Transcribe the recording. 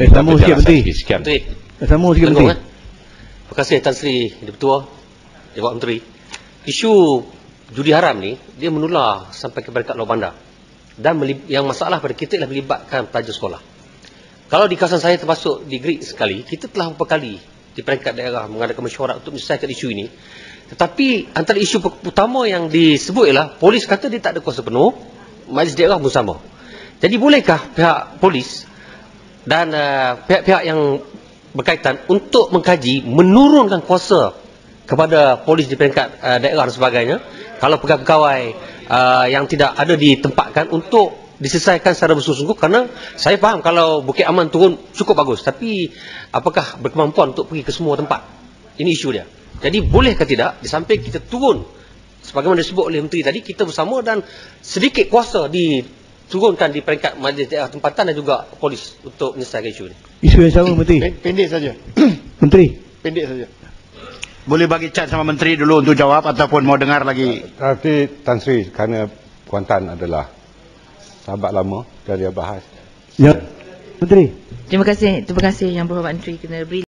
Eh, sambung sikit, sikit. Sekian. Menteri, Eh, Sambung sikit Menteri. eh. Terima kasih Tan Sri Ketua, Jawab Menteri. Isu judi haram ni, dia menular sampai ke peringkat luar bandar. Dan yang masalah pada kita ialah melibatkan pelajar sekolah. Kalau di kawasan saya termasuk di Greek sekali, kita telah beberapa kali di peringkat daerah mengadakan mesyuarat untuk menyelesaikan isu ini. Tetapi antara isu utama yang disebut ialah polis kata dia tak ada kuasa penuh, majlis daerah pun sama. Jadi bolehkah pihak polis dan uh, pihak-pihak yang berkaitan untuk mengkaji menurunkan kuasa kepada polis di peringkat uh, daerah dan sebagainya kalau pegawai-pegawai uh, yang tidak ada ditempatkan untuk diselesaikan secara bersungguh-sungguh kerana saya faham kalau Bukit Aman turun cukup bagus tapi apakah berkemampuan untuk pergi ke semua tempat? Ini isu dia. Jadi bolehkah tidak di samping kita turun sebagaimana disebut oleh menteri tadi kita bersama dan sedikit kuasa diturunkan di peringkat majlis daerah tempatan dan juga polis untuk menyelesaikan isu ini Isu yang sama Menteri. Pen- Pendek saja. Menteri. Pendek saja. Boleh bagi chance sama menteri dulu untuk jawab ataupun mau dengar lagi. Tapi Tan Sri, kerana Kuantan adalah sahabat lama dan dia bahas. Ya. Menteri. Terima kasih, terima kasih Yang Berhormat Menteri kena beri